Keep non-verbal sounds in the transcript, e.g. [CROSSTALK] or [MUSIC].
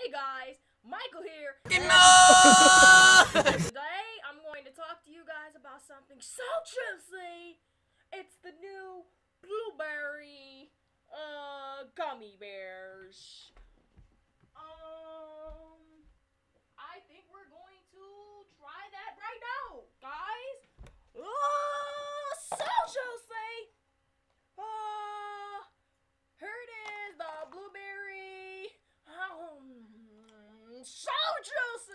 Hey guys, Michael here. [LAUGHS] Today I'm going to talk to you guys about something so juicy. It's the new blueberry uh gummy bears. Um I think we're going to try that right now, guys. Oh, so juicy. Uh, here it is, the blueberry. Um, so juicy.